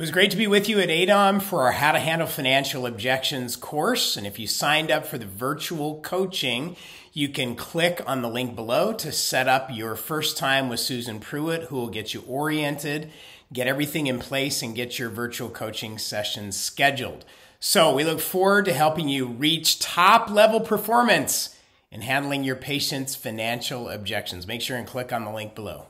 It was great to be with you at AADOM for our How to Handle Financial Objections course. And if you signed up for the virtual coaching, you can click on the link below to set up your first time with Susan Pruitt, who will get you oriented, get everything in place, and get your virtual coaching sessions scheduled. So we look forward to helping you reach top level performance in handling your patient's financial objections. Make sure and click on the link below.